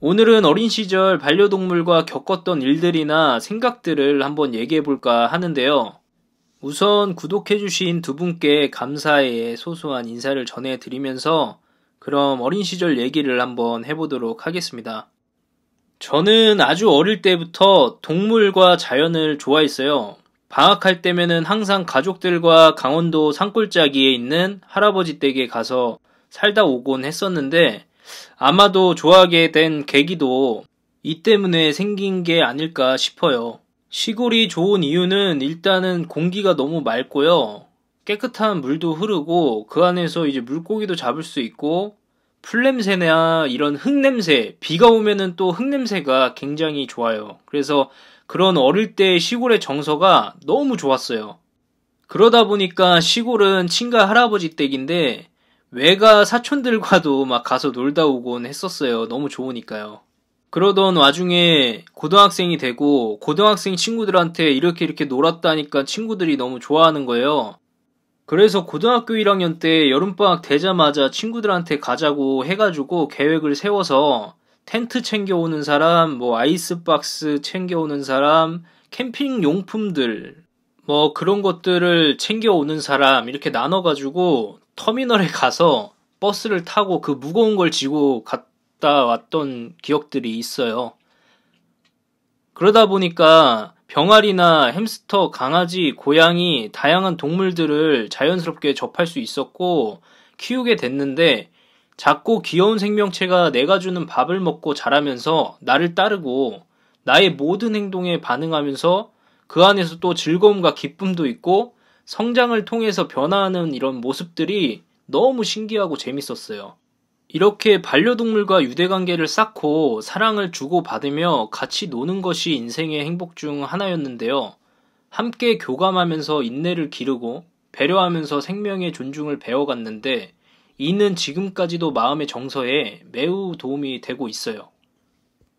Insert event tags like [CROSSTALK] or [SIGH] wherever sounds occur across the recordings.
오늘은 어린 시절 반려동물과 겪었던 일들이나 생각들을 한번 얘기해 볼까 하는데요. 우선 구독해주신 두 분께 감사의 소소한 인사를 전해드리면서 그럼 어린 시절 얘기를 한번 해보도록 하겠습니다. 저는 아주 어릴 때부터 동물과 자연을 좋아했어요. 방학할 때면은 항상 가족들과 강원도 산골짜기에 있는 할아버지 댁에 가서 살다 오곤 했었는데 아마도 좋아하게 된 계기도 이 때문에 생긴 게 아닐까 싶어요. 시골이 좋은 이유는 일단은 공기가 너무 맑고요. 깨끗한 물도 흐르고 그 안에서 이제 물고기도 잡을 수 있고 풀냄새나 이런 흙냄새, 비가 오면은 또 흙냄새가 굉장히 좋아요. 그래서 그런 어릴 때 시골의 정서가 너무 좋았어요. 그러다 보니까 시골은 친가 할아버지 댁인데 외가 사촌들과도 막 가서 놀다 오곤 했었어요. 너무 좋으니까요. 그러던 와중에 고등학생이 되고 고등학생 친구들한테 이렇게 이렇게 놀았다니까 친구들이 너무 좋아하는 거예요. 그래서 고등학교 1학년 때 여름방학 되자마자 친구들한테 가자고 해가지고 계획을 세워서 텐트 챙겨오는 사람, 뭐 아이스박스 챙겨오는 사람, 캠핑 용품들, 뭐 그런 것들을 챙겨오는 사람 이렇게 나눠가지고 터미널에 가서 버스를 타고 그 무거운 걸 지고 갔다 왔던 기억들이 있어요. 그러다 보니까 병아리나 햄스터, 강아지, 고양이, 다양한 동물들을 자연스럽게 접할 수 있었고 키우게 됐는데 작고 귀여운 생명체가 내가 주는 밥을 먹고 자라면서 나를 따르고 나의 모든 행동에 반응하면서 그 안에서 또 즐거움과 기쁨도 있고 성장을 통해서 변화하는 이런 모습들이 너무 신기하고 재밌었어요. 이렇게 반려동물과 유대관계를 쌓고 사랑을 주고받으며 같이 노는 것이 인생의 행복 중 하나였는데요. 함께 교감하면서 인내를 기르고 배려하면서 생명의 존중을 배워갔는데 이는 지금까지도 마음의 정서에 매우 도움이 되고 있어요.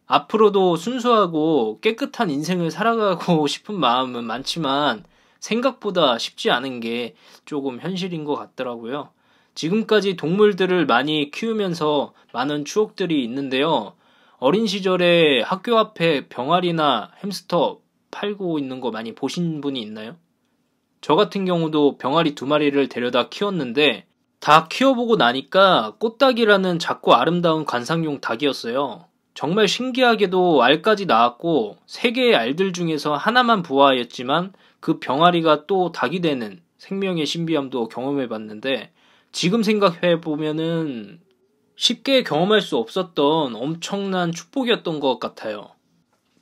앞으로도 순수하고 깨끗한 인생을 살아가고 [LAUGHS] 싶은 마음은 많지만 생각보다 쉽지 않은 게 조금 현실인 것 같더라고요. 지금까지 동물들을 많이 키우면서 많은 추억들이 있는데요. 어린 시절에 학교 앞에 병아리나 햄스터 팔고 있는 거 많이 보신 분이 있나요? 저 같은 경우도 병아리 두 마리를 데려다 키웠는데 다 키워보고 나니까 꽃닭이라는 작고 아름다운 관상용 닭이었어요. 정말 신기하게도 알까지 나왔고 세 개의 알들 중에서 하나만 부화하였지만 그 병아리가 또 닭이 되는 생명의 신비함도 경험해 봤는데 지금 생각해 보면은 쉽게 경험할 수 없었던 엄청난 축복이었던 것 같아요.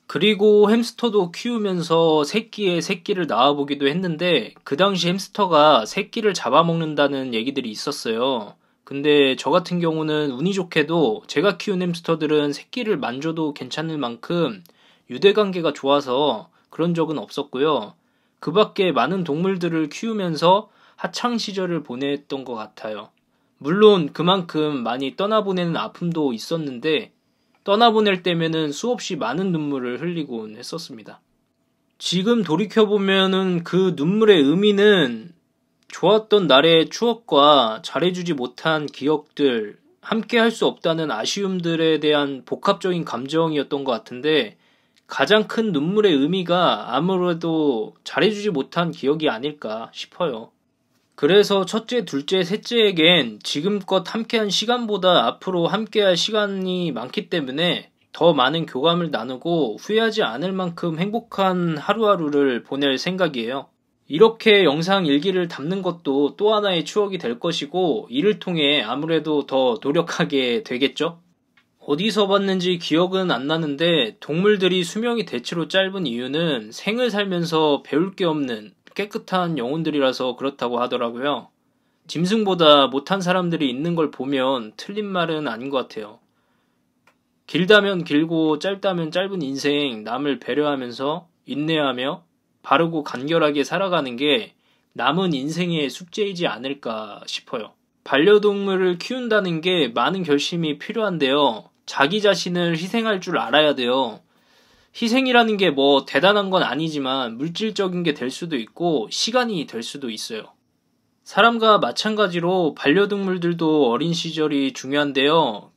그리고 햄스터도 키우면서 새끼에 새끼를 낳아보기도 했는데 그 당시 햄스터가 새끼를 잡아먹는다는 얘기들이 있었어요. 근데 저 같은 경우는 운이 좋게도 제가 키운 햄스터들은 새끼를 만져도 괜찮을 만큼 유대관계가 좋아서 그런 적은 없었고요. 그 밖에 많은 동물들을 키우면서 하창 시절을 보냈던 것 같아요. 물론 그만큼 많이 떠나보내는 아픔도 있었는데 떠나보낼 때면은 수없이 많은 눈물을 흘리곤 했었습니다. 지금 돌이켜보면은 그 눈물의 의미는 좋았던 날의 추억과 잘해주지 못한 기억들, 함께 할 수 없다는 아쉬움들에 대한 복합적인 감정이었던 것 같은데 가장 큰 눈물의 의미가 아무래도 잘해주지 못한 기억이 아닐까 싶어요. 그래서 첫째, 둘째, 셋째에겐 지금껏 함께한 시간보다 앞으로 함께할 시간이 많기 때문에 더 많은 교감을 나누고 후회하지 않을 만큼 행복한 하루하루를 보낼 생각이에요. 이렇게 영상 일기를 담는 것도 또 하나의 추억이 될 것이고 이를 통해 아무래도 더 노력하게 되겠죠? 어디서 봤는지 기억은 안 나는데 동물들이 수명이 대체로 짧은 이유는 생을 살면서 배울 게 없는 깨끗한 영혼들이라서 그렇다고 하더라고요. 짐승보다 못한 사람들이 있는 걸 보면 틀린 말은 아닌 것 같아요. 길다면 길고 짧다면 짧은 인생 남을 배려하면서 인내하며 바르고 간결하게 살아가는 게 남은 인생의 숙제이지 않을까 싶어요. 반려동물을 키운다는 게 많은 결심이 필요한데요. 자기 자신을 희생할 줄 알아야 돼요. 희생이라는 게 뭐 대단한 건 아니지만 물질적인 게 될 수도 있고 시간이 될 수도 있어요. 사람과 마찬가지로 반려동물들도 어린 시절이 중요한데요.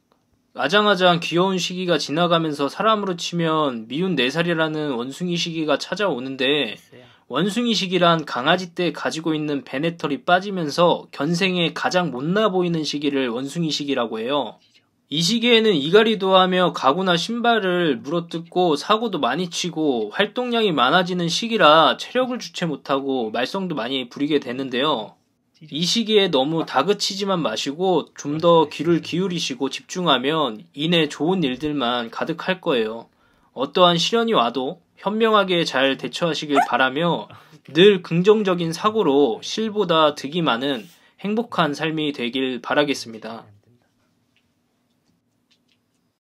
아장아장 귀여운 시기가 지나가면서 사람으로 치면 미운 4살이라는 원숭이 시기가 찾아오는데 원숭이 시기란 강아지 때 가지고 있는 베네털이 빠지면서 견생에 가장 못나 보이는 시기를 원숭이 시기라고 해요. 이 시기에는 이갈이도 하며 가구나 신발을 물어뜯고 사고도 많이 치고 활동량이 많아지는 시기라 체력을 주체 못하고 말썽도 많이 부리게 되는데요. 이 시기에 너무 다그치지만 마시고 좀 더 귀를 기울이시고 집중하면 이내 좋은 일들만 가득할 거예요. 어떠한 시련이 와도 현명하게 잘 대처하시길 바라며 늘 긍정적인 사고로 실보다 득이 많은 행복한 삶이 되길 바라겠습니다.